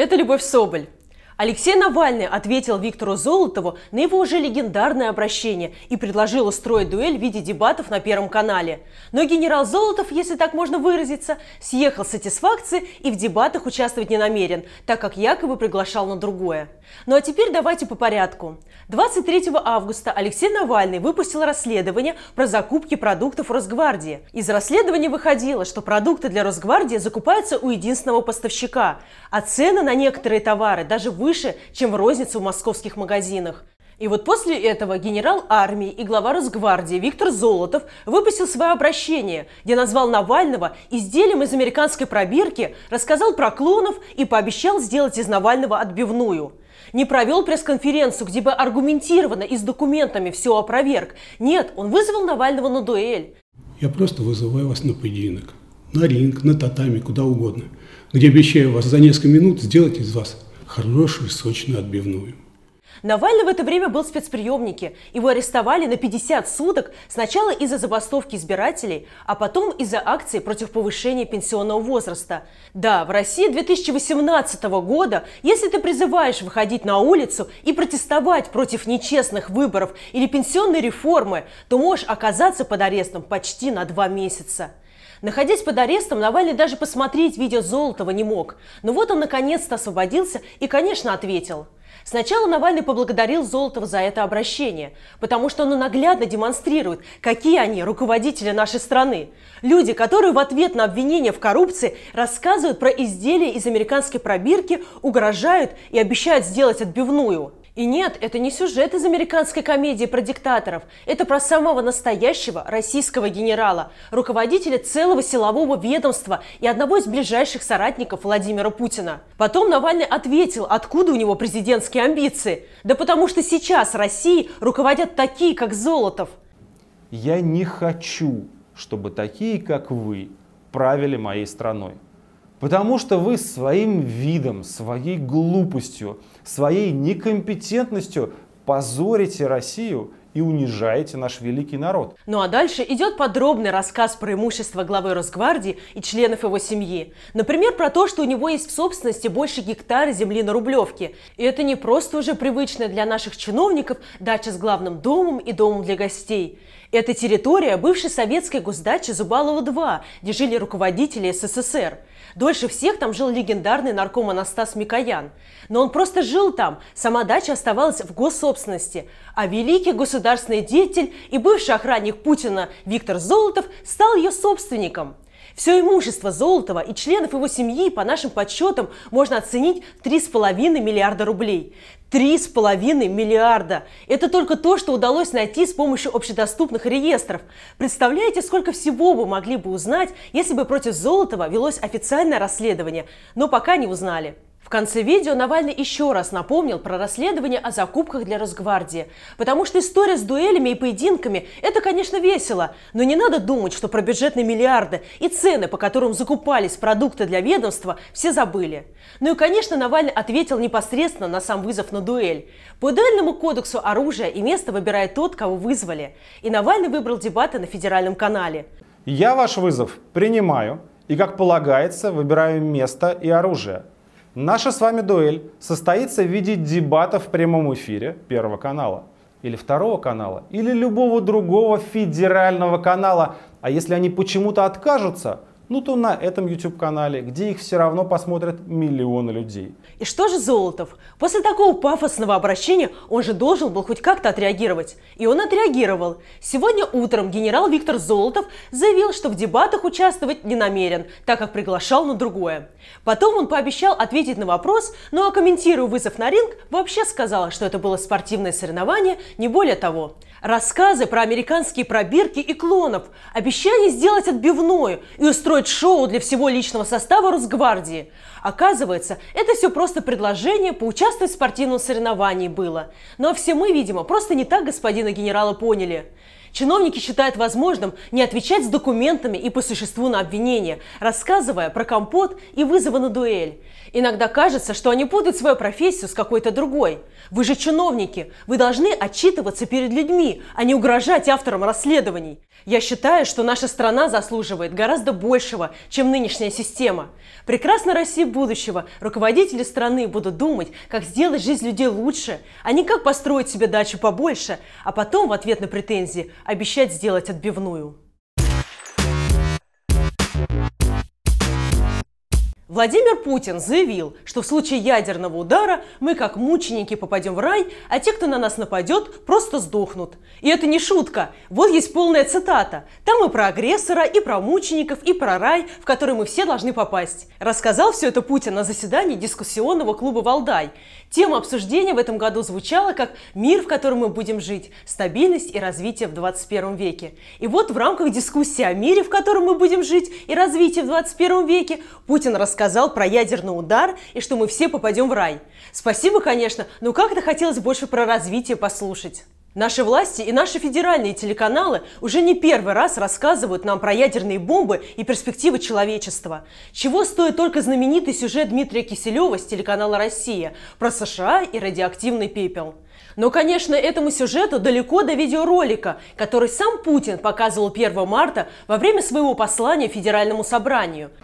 Это Любовь Соболь. Алексей Навальный ответил Виктору Золотову на его уже легендарное обращение и предложил устроить дуэль в виде дебатов на Первом канале. Но генерал Золотов, если так можно выразиться, съехал с сатисфакции и в дебатах участвовать не намерен, так как якобы приглашал на другое. Ну а теперь давайте по порядку. 23 августа Алексей Навальный выпустил расследование про закупки продуктов Росгвардии. Из расследования выходило, что продукты для Росгвардии закупаются у единственного поставщика, а цены на некоторые товары даже выше выше, чем в розницу в московских магазинах. И вот после этого генерал армии и глава Росгвардии Виктор Золотов выпустил свое обращение, где назвал Навального изделием из американской пробирки, рассказал про клонов и пообещал сделать из Навального отбивную. Не провел пресс-конференцию, где бы аргументированно и с документами все опроверг. Нет, он вызвал Навального на дуэль. Я просто вызываю вас на поединок. На ринг, на татами, куда угодно. Где обещаю вас за несколько минут сделать из вас хорошую сочную отбивную. Навальный в это время был в спецприемнике. Его арестовали на 50 суток сначала из-за забастовки избирателей, а потом из-за акции против повышения пенсионного возраста. Да, в России 2018 года, если ты призываешь выходить на улицу и протестовать против нечестных выборов или пенсионной реформы, то можешь оказаться под арестом почти на два месяца. Находясь под арестом, Навальный даже посмотреть видео Золотова не мог. Но вот он наконец-то освободился и, конечно, ответил. Сначала Навальный поблагодарил Золотова за это обращение, потому что оно наглядно демонстрирует, какие они руководители нашей страны. Люди, которые в ответ на обвинения в коррупции рассказывают про изделия из американской пробирки, угрожают и обещают сделать отбивную – и нет, это не сюжет из американской комедии про диктаторов. Это про самого настоящего российского генерала, руководителя целого силового ведомства и одного из ближайших соратников Владимира Путина. Потом Навальный ответил, откуда у него президентские амбиции. Да потому что сейчас Россией руководят такие, как Золотов. Я не хочу, чтобы такие, как вы, правили моей страной. Потому что вы своим видом, своей глупостью, своей некомпетентностью позорите Россию и унижаете наш великий народ. Ну а дальше идет подробный рассказ про имущество главы Росгвардии и членов его семьи. Например, про то, что у него есть в собственности больше гектара земли на Рублевке. И это не просто уже привычная для наших чиновников дача с главным домом и домом для гостей. Это территория бывшей советской госдачи Зубалова-2, где жили руководители СССР. Дольше всех там жил легендарный нарком Анастас Микоян. Но он просто жил там, сама дача оставалась в госсобственности. А великий государственный деятель и бывший охранник Путина Виктор Золотов стал ее собственником. Все имущество Золотова и членов его семьи, по нашим подсчетам, можно оценить в 3,5 миллиарда рублей. Три с половиной миллиарда. Это только то, что удалось найти с помощью общедоступных реестров. Представляете, сколько всего вы могли бы узнать, если бы против Золотова велось официальное расследование, но пока не узнали. В конце видео Навальный еще раз напомнил про расследование о закупках для Росгвардии. Потому что история с дуэлями и поединками – это, конечно, весело, но не надо думать, что про бюджетные миллиарды и цены, по которым закупались продукты для ведомства, все забыли. Ну и, конечно, Навальный ответил непосредственно на сам вызов на дуэль. По дуэльному кодексу оружия и место выбирает тот, кого вызвали. И Навальный выбрал дебаты на федеральном канале. Я ваш вызов принимаю и, как полагается, выбираю место и оружие – Наша с вами дуэль состоится в виде дебата в прямом эфире Первого канала или Второго канала, или любого другого федерального канала. А если они почему-то откажутся, ну то на этом YouTube-канале, где их все равно посмотрят миллионы людей. И что же Золотов? После такого пафосного обращения он же должен был хоть как-то отреагировать. И он отреагировал. Сегодня утром генерал Виктор Золотов заявил, что в дебатах участвовать не намерен, так как приглашал на другое. Потом он пообещал ответить на вопрос, ну а комментируя вызов на ринг, вообще сказал, что это было спортивное соревнование, не более того. Рассказы про американские пробирки и клонов, обещание сделать отбивную и устроить шоу для всего личного состава Росгвардии. Оказывается, это все просто предложение поучаствовать в спортивном соревновании было. А все мы, видимо, просто не так господина генерала поняли. Чиновники считают возможным не отвечать с документами и по существу на обвинения, рассказывая про компот и вызовы на дуэль. Иногда кажется, что они путают свою профессию с какой-то другой. Вы же чиновники, вы должны отчитываться перед людьми, а не угрожать авторам расследований. Я считаю, что наша страна заслуживает гораздо большего, чем нынешняя система. Прекрасной России будущего руководители страны будут думать, как сделать жизнь людей лучше, а не как построить себе дачу побольше, а потом в ответ на претензии обещать сделать отбивную. Владимир Путин заявил, что в случае ядерного удара мы как мученики попадем в рай, а те, кто на нас нападет, просто сдохнут. И это не шутка. Вот есть полная цитата. Там и про агрессора, и про мучеников, и про рай, в который мы все должны попасть. Рассказал все это Путин на заседании дискуссионного клуба «Валдай». Тема обсуждения в этом году звучала как «Мир, в котором мы будем жить. Стабильность и развитие в 21 веке». И вот в рамках дискуссии о мире, в котором мы будем жить, и развитии в 21 веке, Путин рассказал про ядерный удар и что мы все попадем в рай. Спасибо, конечно, но как-то хотелось больше про развитие послушать. Наши власти и наши федеральные телеканалы уже не первый раз рассказывают нам про ядерные бомбы и перспективы человечества. Чего стоит только знаменитый сюжет Дмитрия Киселева с телеканала «Россия» про США и радиоактивный пепел. Но, конечно, этому сюжету далеко до видеоролика, который сам Путин показывал 1 марта во время своего послания Федеральному собранию –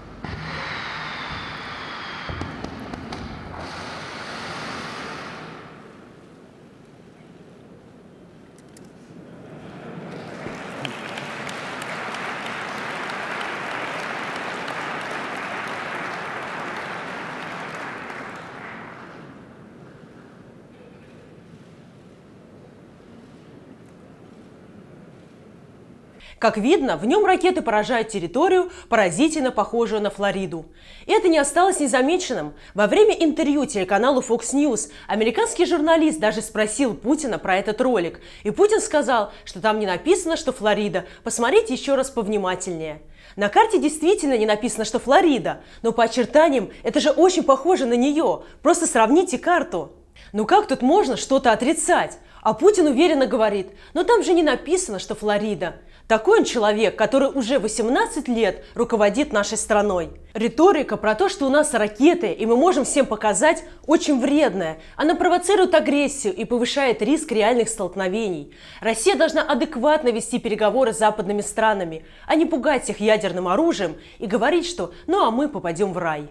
Как видно, в нем ракеты поражают территорию, поразительно похожую на Флориду. И это не осталось незамеченным. Во время интервью телеканалу Fox News американский журналист даже спросил Путина про этот ролик. И Путин сказал, что там не написано, что Флорида. Посмотрите еще раз повнимательнее. На карте действительно не написано, что Флорида, но по очертаниям это же очень похоже на нее. Просто сравните карту. Ну как тут можно что-то отрицать? А Путин уверенно говорит, но там же не написано, что Флорида. Такой он человек, который уже 18 лет руководит нашей страной. Риторика про то, что у нас ракеты, и мы можем всем показать, очень вредная. Она провоцирует агрессию и повышает риск реальных столкновений. Россия должна адекватно вести переговоры с западными странами, а не пугать их ядерным оружием и говорить, что «ну а мы попадем в рай».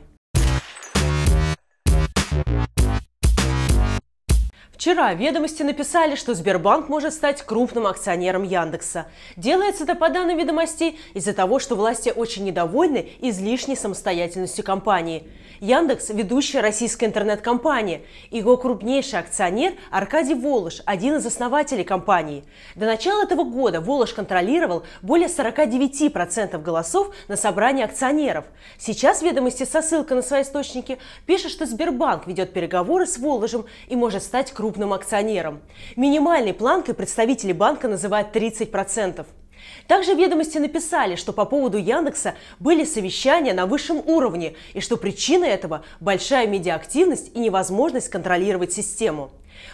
Вчера ведомости написали, что Сбербанк может стать крупным акционером Яндекса. Делается это по данным ведомостей из-за того, что власти очень недовольны излишней самостоятельностью компании. Яндекс – ведущая российская интернет-компания. Его крупнейший акционер Аркадий Волош, один из основателей компании. До начала этого года Волош контролировал более 49% голосов на собрании акционеров. Сейчас ведомости со ссылкой на свои источники пишут, что Сбербанк ведет переговоры с Воложем и может стать крупным крупным акционерам. Минимальной планкой представители банка называют 30%. Также ведомости написали, что по поводу Яндекса были совещания на высшем уровне и что причина этого – большая медиаактивность и невозможность контролировать систему.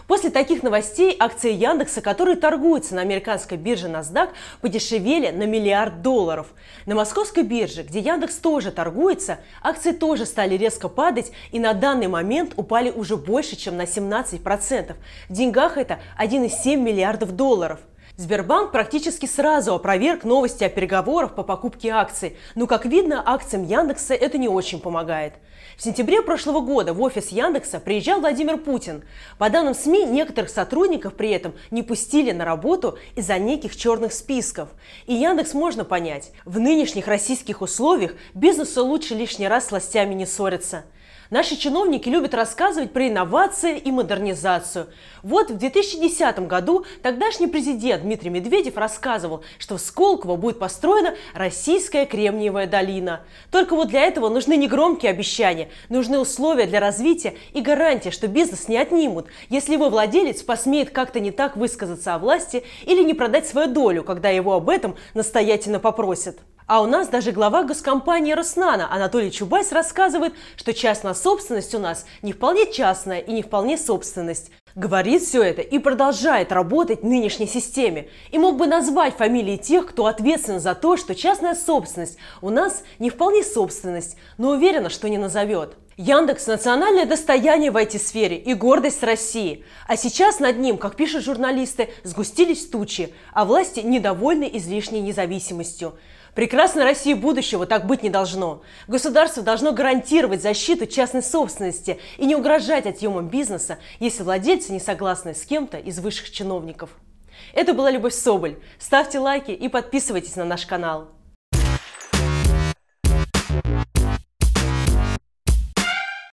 После таких новостей акции Яндекса, которые торгуются на американской бирже NASDAQ, подешевели на миллиард долларов. На московской бирже, где Яндекс тоже торгуется, акции тоже стали резко падать и на данный момент упали уже больше, чем на 17%. В деньгах это 1,7 миллиардов долларов. Сбербанк практически сразу опроверг новости о переговорах по покупке акций, но, как видно, акциям Яндекса это не очень помогает. В сентябре прошлого года в офис Яндекса приезжал Владимир Путин. По данным СМИ, некоторых сотрудников при этом не пустили на работу из-за неких черных списков. И Яндекс можно понять. В нынешних российских условиях бизнесу лучше лишний раз с властями не ссориться. Наши чиновники любят рассказывать про инновации и модернизацию. Вот в 2010 году тогдашний президент Дмитрий Медведев рассказывал, что в Сколково будет построена российская кремниевая долина. Только вот для этого нужны не громкие обещания, нужны условия для развития и гарантия, что бизнес не отнимут, если его владелец посмеет как-то не так высказаться о власти или не продать свою долю, когда его об этом настоятельно попросят. А у нас даже глава госкомпании «Роснана» Анатолий Чубайс рассказывает, что частная собственность у нас не вполне частная и не вполне собственность. Говорит все это и продолжает работать в нынешней системе. И мог бы назвать фамилии тех, кто ответственен за то, что частная собственность у нас не вполне собственность, но уверена, что не назовет. Яндекс – национальное достояние в IT-сфере и гордость России. А сейчас над ним, как пишут журналисты, сгустились тучи, а власти недовольны излишней независимостью. Прекрасной России будущего так быть не должно. Государство должно гарантировать защиту частной собственности и не угрожать отъемом бизнеса, если владельцы не согласны с кем-то из высших чиновников. Это была Любовь Соболь. Ставьте лайки и подписывайтесь на наш канал.